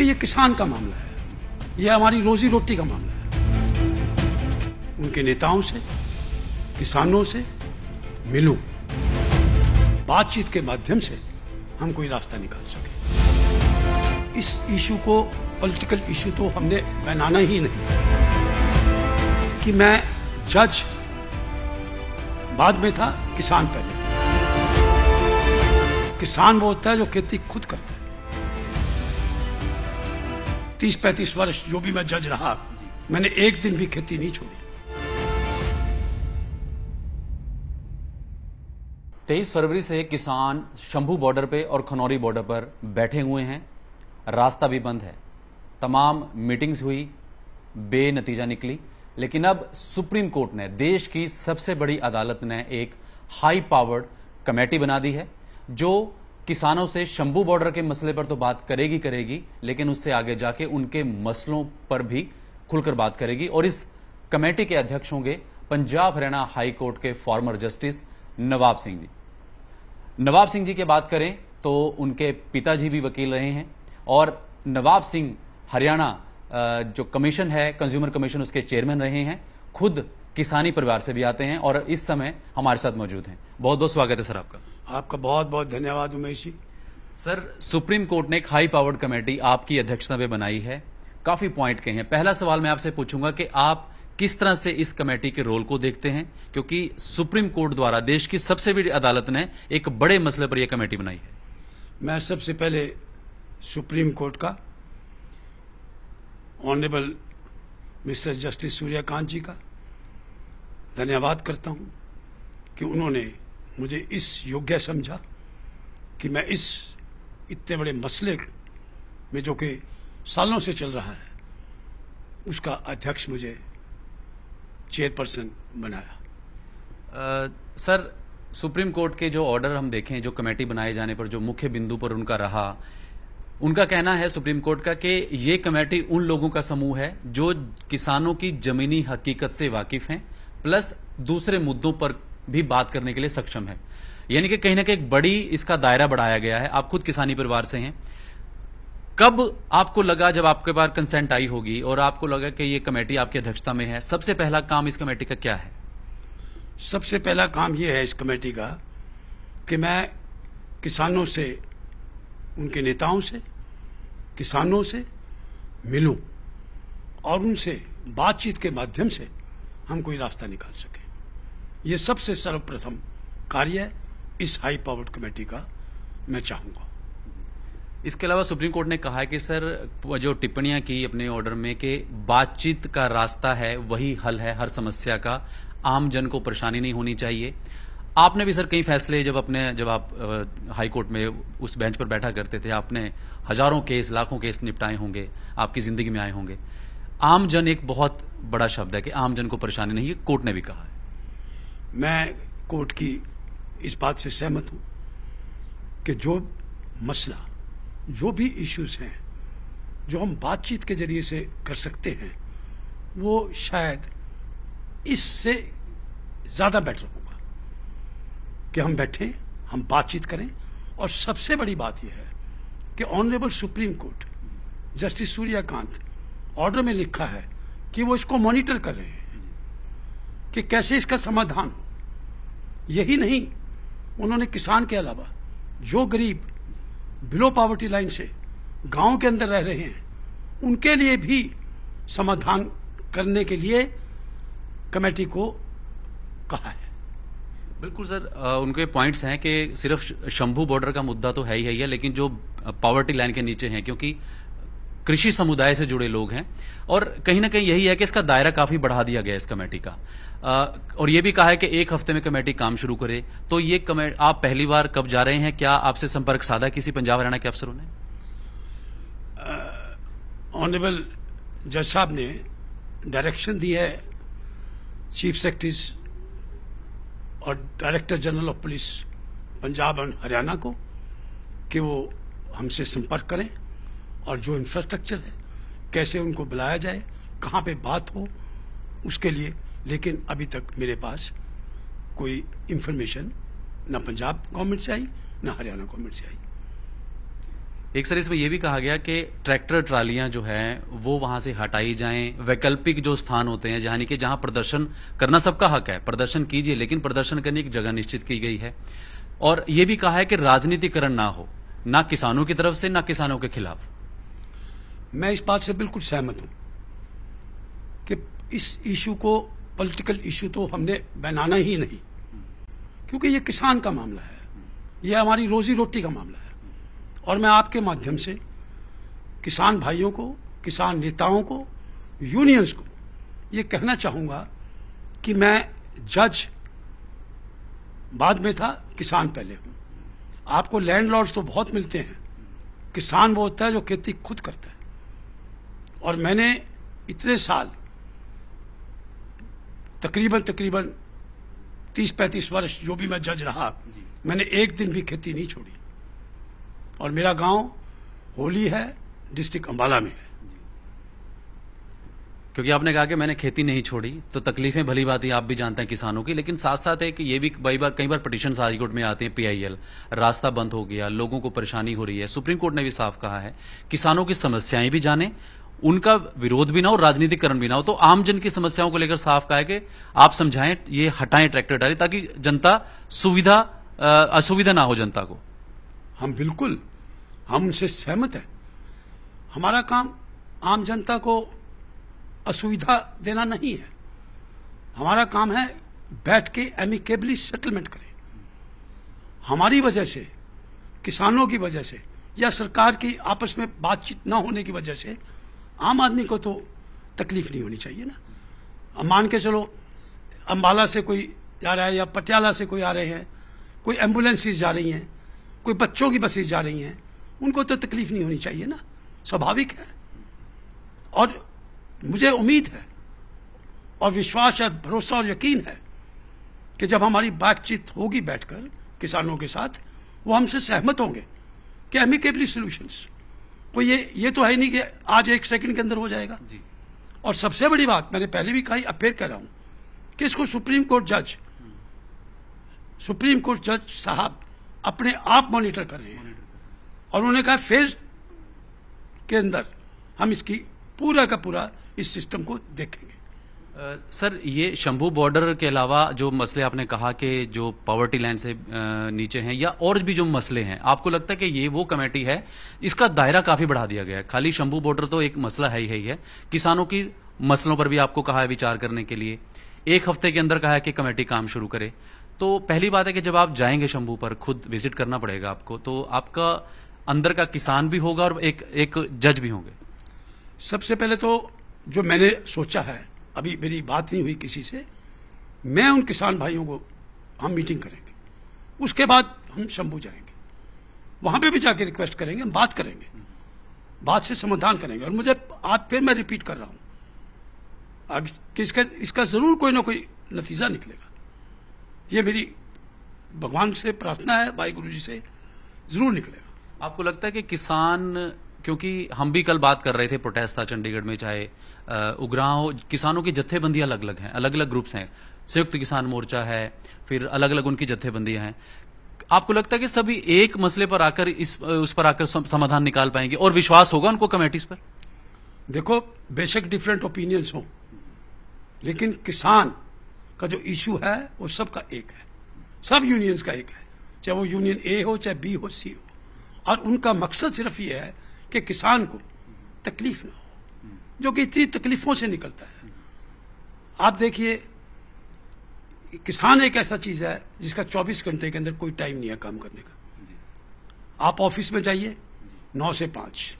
क्योंकि ये किसान का मामला है। ये हमारी रोजी रोटी का मामला है। उनके नेताओं से, किसानों से मिलूं, बातचीत के माध्यम से हम कोई रास्ता निकाल सके। इस इशू को, पॉलिटिकल इशू तो हमने बनाना ही नहीं। कि मैं जज बाद में था, किसान पहले। किसान वो होता है जो खेती खुद करता है। तीस पैंतीस वर्ष जो भी मैं जज रहा, मैंने एक दिन भी खेती नहीं छोड़ी। तेईस फरवरी से किसान शंभू बॉर्डर पे और खनौरी बॉर्डर पर बैठे हुए हैं। रास्ता भी बंद है। तमाम मीटिंग्स हुई, बेनतीजा निकली, लेकिन अब सुप्रीम कोर्ट ने, देश की सबसे बड़ी अदालत ने एक हाई पावर्ड कमेटी बना दी है, जो किसानों से शंभू बॉर्डर के मसले पर तो बात करेगी करेगी, लेकिन उससे आगे जाके उनके मसलों पर भी खुलकर बात करेगी। और इस कमेटी के अध्यक्ष होंगे पंजाब हरियाणा हाई कोर्ट के फॉर्मर जस्टिस नवाब सिंह जी। नवाब सिंह जी की बात करें तो उनके पिताजी भी वकील रहे हैं और नवाब सिंह हरियाणा जो कमीशन है, कंज्यूमर कमीशन, उसके चेयरमैन रहे हैं, खुद किसानी परिवार से भी आते हैं और इस समय हमारे साथ मौजूद हैं। बहुत बहुत स्वागत है सर आपका। आपका बहुत बहुत धन्यवाद Umesh ji. Sir supreme court ने एक हाई पावर्ड कमेटी आपकी अध्यक्षता में बनाई है। काफ़ी पॉइंट के हैं। पहला सवाल मैं आपसे पूछूँगा कि आप किस तरह से इस कमेटी के रोल को देखते हैं? क्योंकि सुप्रीम कोर्ट द्वारा देश की सबसे बड़ी अदालत ने एक बड़े मसले पर यह कमेटी बनाई है। मैं सबसे पहले सुप्रीम कोर्ट का honourable mister justice Suryakant ji का धन्यवाद करता हूँ कि उन्होंने मुझे इस योग्य समझा कि मैं इस इतने बड़े मसले में जो कि सालों से चल रहा है उसका अध्यक्ष मुझे चेयरपर्सन बनाया। आ, सर सुप्रीम कोर्ट के जो ऑर्डर हम देखें जो कमेटी बनाए जाने पर जो मुख्य बिंदु पर उनका रहा उनका कहना है सुप्रीम कोर्ट का कि ये कमेटी उन लोगों का समूह है जो किसानों की जमीनी हकीकत से वाकिफ हैं प्लस दूसरे मुद्दों पर भी बात करने के लिए सक्षम है। यानी कि कहीं ना कहीं बड़ी इसका दायरा बढ़ाया गया है। आप खुद किसानी परिवार से हैं। कब आपको लगा जब आपके पास कंसेंट आई होगी और आपको लगा कि ये कमेटी आपकी अध्यक्षता में है? सबसे पहला काम इस कमेटी का क्या है? सबसे पहला काम यह है इस कमेटी का कि मैं किसानों से, उनके नेताओं से, किसानों से मिलूं और उनसे बातचीत के माध्यम से हम कोई रास्ता निकाल सके। ये सबसे सर्वप्रथम कार्य इस हाई पावर्ड कमेटी का मैं चाहूँगा। इसके अलावा सुप्रीम कोर्ट ने कहा है कि, सर, जो टिप्पणियाँ की अपने ऑर्डर में कि बातचीत का रास्ता है, वही हल है हर समस्या का। आम जन को परेशानी नहीं होनी चाहिए। आपने भी, सर, कई फैसले जब अपने, जब आप हाई कोर्ट में उस बेंच पर बैठा करते थे, आपने हज़ारों केस, लाखों केस निपटाए होंगे, आपकी ज़िंदगी में आए होंगे। आम जन एक बहुत बड़ा शब्द है कि आम जन को परेशानी नहीं है, कोर्ट ने भी कहा है। मैं कोर्ट की इस बात से सहमत हूँ कि जो मसला, जो भी इश्यूज़ हैं, जो हम बातचीत के ज़रिए से कर सकते हैं, वो शायद इससे ज़्यादा बेटर होगा कि हम बैठे, हम बातचीत करें। और सबसे बड़ी बात यह है कि honourable supreme court justice Suryakant order में लिखा है कि वो इसको मॉनिटर कर रहे हैं। कि कैसे इसका समाधान यही नहीं, उन्होंने किसान के अलावा जो गरीब बिलो पॉवर्टी लाइन से गाँव के अंदर रह रहे हैं, उनके लिए भी समाधान करने के लिए कमेटी को कहा है। बिल्कुल सर उनके पॉइंट्स हैं कि सिर्फ़ शंभू बॉर्डर का मुद्दा तो है ही है, लेकिन जो पॉवर्टी लाइन के नीचे हैं, क्योंकि कृषि समुदाय से जुड़े लोग हैं और कहीं ना कहीं यही है कि इसका दायरा काफ़ी बढ़ा दिया गया इस कमेटी का। आ, और ये भी कहा है कि एक हफ़्ते में कमेटी काम शुरू करे। तो ये कमेटी आप पहली बार कब जा रहे हैं? क्या आपसे संपर्क साधा किसी पंजाब हरियाणा के अफसरों ने? ऑनरेबल जज साहब ने डायरेक्शन दी है चीफ सेक्रेटरीज और director general of police Punjab and Haryana को कि वो हमसे संपर्क करें। और जो इंफ्रास्ट्रक्चर है, कैसे उनको बुलाया जाए, कहाँ पे बात हो, उसके लिए। लेकिन अभी तक मेरे पास कोई इंफॉर्मेशन ना पंजाब गवर्नमेंट से आई, ना हरियाणा गवर्नमेंट से आई। एक सर, इसमें यह भी कहा गया कि ट्रैक्टर ट्रालियाँ जो हैं, वो वहाँ से हटाई जाएँ। वैकल्पिक जो स्थान होते हैं, यानी कि जहाँ प्रदर्शन करना सबका हक है, प्रदर्शन कीजिए, लेकिन प्रदर्शन करने की जगह निश्चित की गई है। और यह भी कहा है कि राजनीतिकरण ना हो, ना किसानों की तरफ़ से, ना किसानों के खिलाफ। मैं इस बात से बिल्कुल सहमत हूँ कि इस इशू को पॉलिटिकल इशू तो हमने बनाना ही नहीं। क्योंकि ये किसान का मामला है। ये हमारी रोजी रोटी का मामला है। और मैं आपके माध्यम से किसान भाइयों को, किसान नेताओं को यूनियंस को ये कहना चाहूँगा कि मैं जज बाद में था, किसान पहले हूँ। आपको लैंडलॉर्ड्स तो बहुत मिलते हैं। किसान वो होता है जो खेती खुद करता है। और मैंने इतने साल तकरीबन तकरीबन तीस पैंतीस वर्ष जो भी मैं जज रहा मैंने एक दिन भी खेती नहीं छोड़ी। और मेरा गाँव होली है डिस्ट्रिक्ट अंबाला में है। क्योंकि आपने कहा कि मैंने खेती नहीं छोड़ी तो तकलीफें भली बात ही आप भी जानते हैं किसानों की लेकिन साथ साथ है कि ये भी कई बार कई बार पिटिशन हाईकोर्ट में आते हैं पीआईएल रास्ता बंद हो गया लोगों को परेशानी हो रही है सुप्रीम कोर्ट ने भी साफ़ कहा है किसानों की समस्याएँ भी जाने उनका विरोध भी ना हो राजनीतिकरण भी ना हो तो आम जन की समस्याओं को लेकर साफ़ कहा कि आप समझाएँ, ये हटाएँ ट्रैक्टर डाली ताकि जनता सुविधा असुविधा ना हो जनता को। हम बिल्कुल, हम उनसे सहमत हैं। हमारा काम आम जनता को असुविधा देना नहीं है। हमारा काम है बैठ के एमिकेबली सेटलमेंट करें। हमारी वजह से, किसानों की वजह से, या सरकार की आपस में बातचीत न होने की वजह से आम आदमी को तो तकलीफ़ नहीं होनी चाहिए ना। अब मान के चलो अम्बाला से कोई जा रहा है या पटियाला से कोई आ रहे हैं, कोई एम्बुलेंसेज जा रही हैं, कोई बच्चों की बसेज जा रही हैं, उनको तो तकलीफ़ नहीं होनी चाहिए ना। स्वाभाविक है। और मुझे उम्मीद है और विश्वास है भरोसा और यकीन है कि जब हमारी बातचीत होगी बैठकर किसानों के साथ, वो हमसे सहमत होंगे कि एमिकेबली सोल्यूशंस कोई ये ये तो है नहीं कि आज एक सेकंड के अंदर हो जाएगा। जी। और सबसे बड़ी बात मैंने पहले भी कही अपेयर फिर कह रहा हूँ कि इसको सुप्रीम कोर्ट जज सुप्रीम कोर्ट जज साहब अपने आप मॉनिटर कर रहे हैं। और उन्होंने कहा फ़ेज़ के अंदर हम इसकी पूरा का पूरा इस सिस्टम को देखेंगे। सर ये शंभू बॉर्डर के अलावा जो मसले आपने कहा कि जो पावर्टी लाइन से नीचे हैं या और भी जो मसले हैं आपको लगता है कि ये वो कमेटी है? इसका दायरा काफ़ी बढ़ा दिया गया है। खाली शंभू बॉर्डर तो एक मसला है ही है, है। किसानों की मसलों पर भी आपको कहा है विचार करने के लिए। एक हफ़्ते के अंदर कहा है कि कमेटी काम शुरू करे। तो पहली बात है कि जब आप जाएँगे शंभू पर खुद विज़िट करना पड़ेगा आपको तो आपका अंदर का किसान भी होगा और एक एक जज भी होंगे। सबसे पहले तो जो मैंने सोचा है अभी मेरी बात नहीं हुई किसी से। मैं उन किसान भाइयों को हम मीटिंग करेंगे। उसके बाद हम शंभू जाएँगे। वहाँ पे भी जाके रिक्वेस्ट करेंगे, हम बात करेंगे। बात से समाधान करेंगे। और मुझे आज फिर मैं रिपीट कर रहा हूँ। इसका इसका ज़रूर कोई ना कोई नतीजा निकलेगा। ये मेरी भगवान से प्रार्थना है भाई गुरु जी से ज़रूर निकलेगा। आपको लगता है कि किसान क्योंकि हम भी कल बात कर रहे थे प्रोटेस्ट था चंडीगढ़ में, चाहे उग्राव किसानों की जत्थेबंदी अलग अलग हैं अलग अलग ग्रुप्स हैं। संयुक्त किसान मोर्चा है, फिर अलग अलग उनकी जत्थेबंदियाँ हैं। आपको लगता है कि सभी एक मसले पर आकर इस, उस पर आकर समाधान निकाल पाएँगे? और विश्वास होगा उनको कमेटीज पर? देखो, बेशक डिफरेंट ओपिनियंस हो, लेकिन किसान का जो इशू है, वो सबका एक है। सब यूनियंस का एक है, चाहे वो यूनियन ए हो, चाहे बी हो सी हो। और उनका मकसद सिर्फ़ ये है कि किसान को तकलीफ़ ना हो, जो कि इतनी तकलीफों से निकलता है। आप देखिए, किसान एक ऐसा चीज़ है जिसका 24 घंटे के अंदर कोई टाइम नहीं है काम करने का। आप ऑफ़िस में जाइए, नौ से पाँच।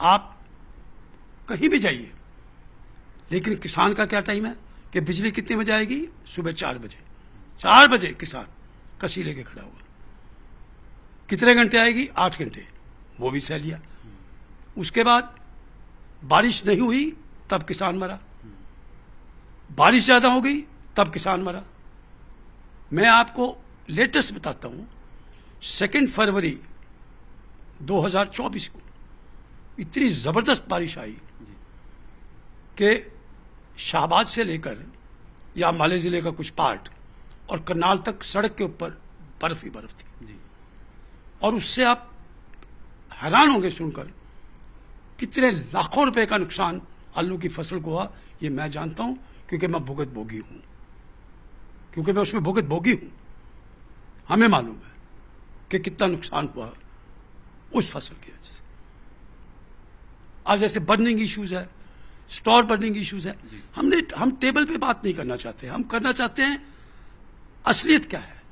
आप कहीं भी जाइए, लेकिन किसान का क्या टाइम है कि बिजली कितने बजे आएगी? सुबह चार बजे। चार बजे किसान कसी लेके खड़ा हुआ कितने घंटे आएगी? आठ घंटे। वो भी सह लिया। उसके बाद बारिश नहीं हुई तब किसान मरा। बारिश ज़्यादा हो गई तब किसान मरा। मैं आपको लेटेस्ट बताता हूँ सेकेंड फरवरी 2024 को इतनी ज़बरदस्त बारिश आई कि शाहबाद से लेकर या माले ज़िले का कुछ पार्ट और करनाल तक सड़क के ऊपर बर्फ़ ही बर्फ़ थी। और उससे आप हैरान होंगे सुनकर। कितने लाखों रुपए का नुकसान आलू की फ़सल को हुआ ये मैं जानता हूँ क्योंकि मैं भुगत भोगी हूँ। क्योंकि मैं उसमें भुगत भोगी हूँ। हमें मालूम है कि कितना नुकसान हुआ उस फ़सल की वजह से। आज जैसे बर्निंग इश्यूज़ है स्टोर बर्निंग इश्यूज़ है हमने हम टेबल पे बात नहीं करना चाहते। हम करना चाहते हैं असलियत क्या है?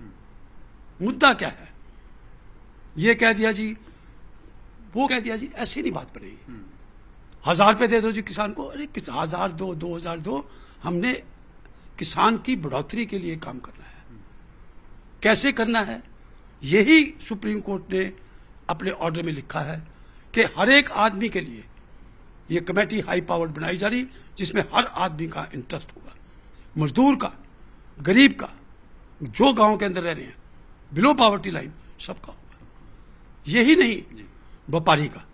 मुद्दा क्या है? ये कह दिया जी वो कह दिया जी, ऐसी नहीं बात बनेगी हज़ार रुपए दे दो जी किसान को। अरे, किस हज़ार दो दो हज़ार दो, हमने किसान की बढ़ोतरी के लिए काम करना है। कैसे करना है? यही सुप्रीम कोर्ट ने अपने ऑर्डर में लिखा है कि हर एक आदमी के लिए ये कमेटी हाई पावर्ड बनाई जा रही, जिसमें हर आदमी का इंटरेस्ट होगा। मजदूर का, गरीब का, जो गाँव के अंदर रह रहे हैं, बिलो पावर्टी लाइन, सबका होगा। यही नहीं व्यापारी का।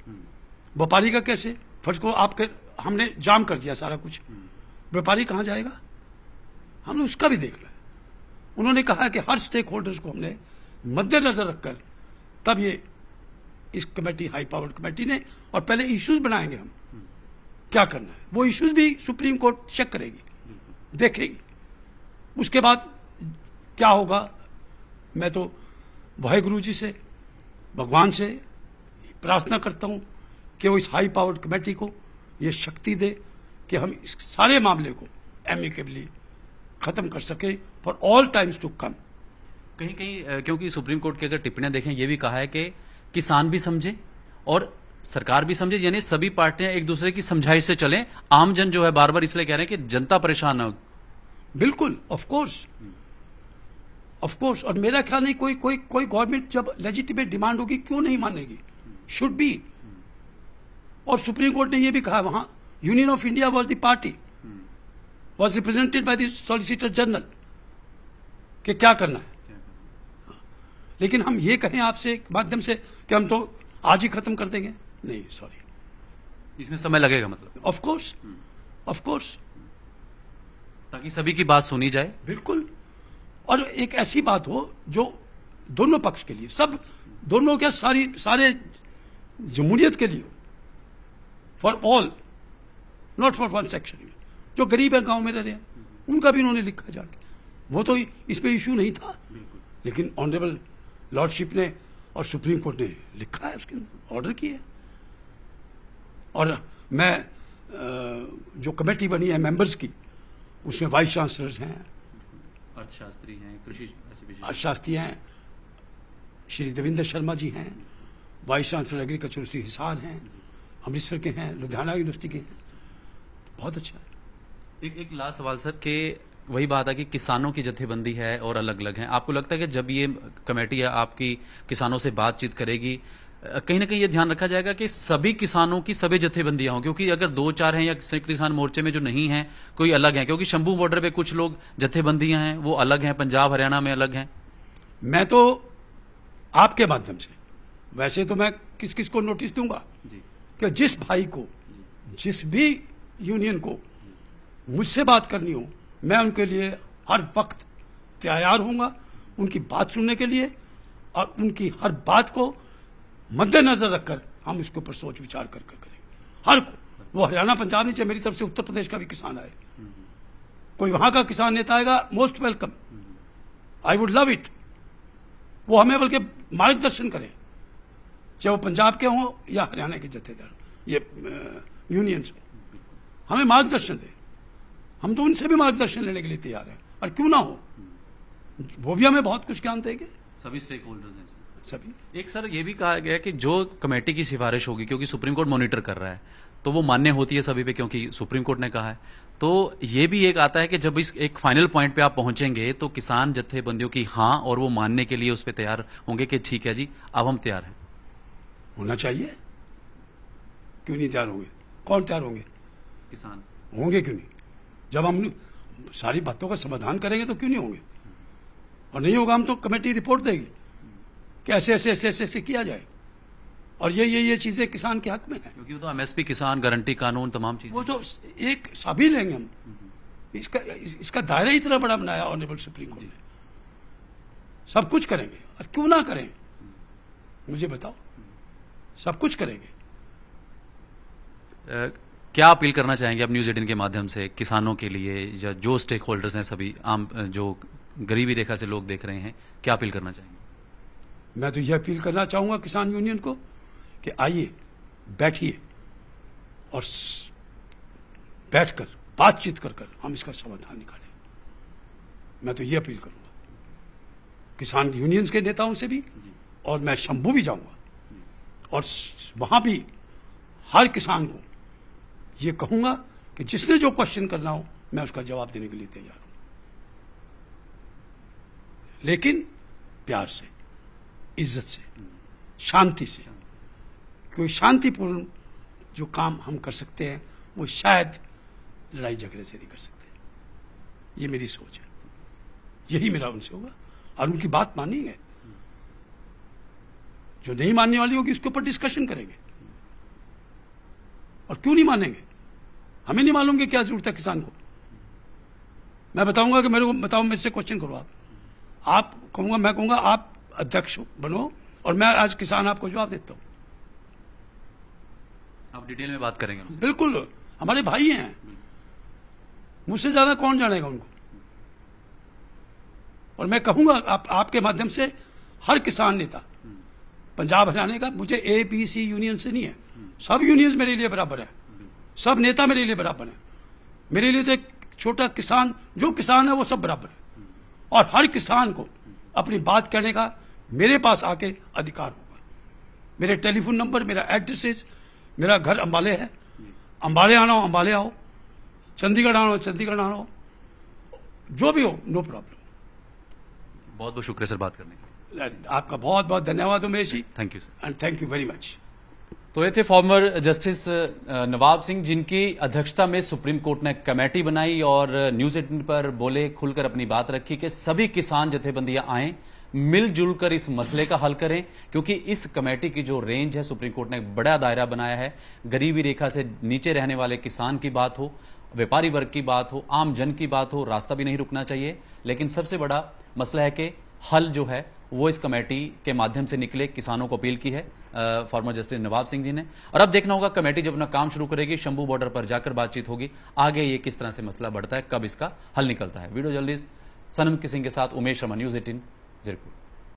व्यापारी का कैसे? फ़र्ज़ को आपके, हमने जाम कर दिया सारा कुछ। व्यापारी कहाँ जाएगा? हमने उसका भी देखना है उन्होंने कहा कि हर स्टेक होल्डर्स को हमने मद्देनजर रखकर तब ये इस कमेटी हाई पावर्ड कमेटी ने, और पहले इश्यूज़ बनाएँगे हम। क्या करना है? वो इश्यूज़ भी सुप्रीम कोर्ट चेक करेगी, देखेगी। उसके बाद क्या होगा? मैं तो वाहे गुरु जी से, भगवान से प्रार्थना करता हूँ कि वो इस हाई पावर्ड कमेटी को ये शक्ति दे कि हम इस सारे मामले को एमिकेबली खत्म कर सके for all times to come कहीं कहीं क्योंकि सुप्रीम कोर्ट की अगर टिप्पणियाँ देखें ये भी कहा है कि किसान भी समझे और सरकार भी समझे यानी सभी पार्टियाँ एक दूसरे की समझाइश से चलें। आम जन जो है बार बार इसलिए कह रहे हैं कि जनता परेशान हो। बिल्कुल ऑफ़ कोर्स ऑफ़ कोर्स और मेरा ख्याल नहीं कोई कोई कोई गवर्नमेंट जब लेजिटिमेट डिमांड होगी क्यों नहीं मानेगी? शुड बी और सुप्रीम कोर्ट ने यह भी कहा वहाँ union of India was the party was represented by the solicitor general कि क्या करना है? लेकिन हम ये कहें आपसे माध्यम से कि हम तो आज ही खत्म कर देंगे। नहीं सॉरी इसमें समय लगेगा मतलब? ऑफ़ कोर्स ऑफ़ कोर्स ताकि सभी की बात सुनी जाए। बिल्कुल। और एक ऐसी बात हो जो दोनों पक्ष के लिए सब दोनों क्या सारी सारे जमहूरियत के लिए। For all not for one section जो गरीब है गाँव में रह रहे हैं उनका भी उन्होंने लिखा जाके। वो तो इसमें इशू नहीं था। लेकिन ऑनरेबल लॉर्डशिप ने और सुप्रीम कोर्ट ने लिखा है उसके अंदर ऑर्डर किया और मैं जो कमेटी बनी है मेंबर्स की उसमें वाइस चांसलर्स हैं। अर्थशास्त्री हैं कृषि अर्थशास्त्री हैं श्री देवेंद्र शर्मा जी हैं। Vice chancellor agriculture university Hisar हैं अमृतसर के हैं लुधियाना यूनिवर्सिटी के हैं। बहुत अच्छा है। एक एक लास्ट सवाल सर कि वही बात है कि किसानों की जथेबंदी है और अलग अलग है। आपको लगता है कि जब ये कमेटी है आपकी किसानों से बातचीत करेगी कहीं ना कहीं ये ध्यान रखा जाएगा कि सभी किसानों की सभी जथेबंदियाँ हों क्योंकि अगर दो चार हैं या संयुक्त किसान मोर्चे में जो नहीं है कोई अलग है क्योंकि शंभू बॉर्डर पे कुछ लोग जथेबंदियाँ हैं वो अलग हैं पंजाब हरियाणा में अलग हैं। मैं तो आपके माध्यम से वैसे तो मैं किस किस को नोटिस दूँगा? कि जिस भाई को जिस भी यूनियन को मुझसे बात करनी हो मैं उनके लिए हर वक्त तैयार हूँगा उनकी बात सुनने के लिए और उनकी हर बात को मद्देनजर रखकर हम इसके ऊपर सोच विचार कर कर करेंगे। हर को। वो हरियाणा पंजाब नहीं चाहे मेरी तरफ़ से उत्तर प्रदेश का भी किसान आए। कोई वहाँ का किसान नेता आएगा most welcome. I would love it. वो हमें बल्कि मार्गदर्शन करें। चाहे वो पंजाब के हों या हरियाणा के जथेदार ये यूनियंस हो। हमें मार्गदर्शन दे। हम तो उनसे भी मार्गदर्शन लेने के लिए तैयार हैं। और क्यों ना हो? वो भी हमें बहुत कुछ ज्ञान देंगे। सभी स्टेक होल्डर्स हैं सभी। एक सर ये भी कहा गया कि जो कमेटी की सिफारिश होगी क्योंकि सुप्रीम कोर्ट मॉनिटर कर रहा है तो वो मान्य होती है सभी पे क्योंकि सुप्रीम कोर्ट ने कहा है। तो ये भी एक आता है कि जब इस एक फाइनल पॉइंट पे आप पहुँचेंगे तो किसान जत्थेबंदियों की हाँ और वो मानने के लिए उस पर तैयार होंगे कि ठीक है जी अब हम तैयार हैं। होना चाहिए। क्यों नहीं तैयार होंगे? कौन तैयार होंगे? किसान। होंगे क्यों नहीं? जब हम सारी बातों का समाधान करेंगे तो क्यों नहीं होंगे? और नहीं होगा हम तो कमेटी रिपोर्ट देगी। कि ऐसे ऐसे ऐसे ऐसे ऐसे किया जाए? और ये ये ये चीज़ें किसान के हक में है। क्योंकि वो तो एमएसपी किसान गारंटी कानून तमाम चीज़ें। वो तो एक सभी लेंगे हम। इसका इसका दायरा ही इतना बड़ा बनाया ऑनरेबल सुप्रीम कोर्ट ने। सब कुछ करेंगे। और क्यों ना करें? मुझे बताओ। सब कुछ करेंगे। क्या अपील करना चाहेंगे आप न्यूज़ एटीन के माध्यम से किसानों के लिए या जो स्टेक होल्डर्स हैं सभी आम जो गरीबी रेखा से लोग देख रहे हैं क्या अपील करना चाहेंगे? मैं तो यह अपील करना चाहूँगा किसान यूनियन को कि आइए बैठिए और बैठकर बातचीत कर कर हम इसका समाधान निकालें। मैं तो ये अपील करूँगा। किसान यूनियंस के नेताओं से भी और मैं शंभू भी जाऊँगा। और वहाँ भी हर किसान को ये कहूँगा कि जिसने जो क्वेश्चन करना हो, मैं उसका जवाब देने के लिए तैयार हूँ। लेकिन प्यार से, इज़्ज़त से, शांति से कोई शांतिपूर्ण जो काम हम कर सकते हैं, वो शायद लड़ाई झगड़े से नहीं कर सकते। ये मेरी सोच है। यही मेरा उनसे होगा। और उनकी बात मानेंगे जो नहीं मानने वाली होगी उसके ऊपर डिस्कशन करेंगे? और क्यों नहीं मानेंगे? हमें नहीं मालूम कि क्या ज़रूरत है किसान को। मैं बताऊँगा कि मेरे को बताओ मेरे से क्वेश्चन करो आप। आप कहूँगा मैं कहूँगा आप अध्यक्ष बनो और मैं आज किसान आपको जवाब देता हूँ। आप डिटेल में बात करेंगे बिल्कुल। हमारे भाई हैं। मुझसे ज़्यादा कौन जानेगा उनको? और मैं कहूँगा आप, आपके माध्यम से हर किसान नेता पंजाब हरियाणा का मुझे ए बी सी यूनियन से नहीं है। सब यूनियन मेरे लिए बराबर है। सब नेता मेरे लिए बराबर है। मेरे लिए तो एक छोटा किसान, जो किसान है वो सब बराबर है। और हर किसान को अपनी बात कहने का मेरे पास आके अधिकार होगा। मेरे टेलीफोन नंबर, मेरा एड्रेस मेरा घर अंबाले है। अंबाले आना हो, अंबाले आओ। चंडीगढ़ आना हो, चंडीगढ़ आना हो। जो भी हो नो प्रॉब्लम बहुत बहुत शुक्रिया सर बात करने के। आपका बहुत बहुत धन्यवाद Umesh ji. Thank you sir and thank you very much तो ये थे फॉर्मर जस्टिस नवाब सिंह जिनकी अध्यक्षता में सुप्रीम कोर्ट ने कमेटी बनाई और न्यूज़ एटीन पर बोले खुलकर अपनी बात रखी कि सभी किसान जथेबंदियाँ आए मिलजुल कर इस मसले का हल करें क्योंकि इस कमेटी की जो रेंज है सुप्रीम कोर्ट ने एक बड़ा दायरा बनाया है। गरीबी रेखा से नीचे रहने वाले किसान की बात हो व्यापारी वर्ग की बात हो आम जन की बात हो रास्ता भी नहीं रुकना चाहिए। लेकिन सबसे बड़ा मसला है कि हल जो है वो इस कमेटी के माध्यम से निकले, किसानों को अपील की है फॉर्मर जस्टिस नवाब सिंह जी ने। और अब देखना होगा, कमेटी जब अपना काम शुरू करेगी, शंभू बॉर्डर पर जाकर बातचीत होगी, आगे ये किस तरह से मसला बढ़ता है, कब इसका हल निकलता है। वीडियो जर्नलिस्ट सनम किसिंग के साथ उमेश शर्मा, न्यूज़ एटीन जीरपुर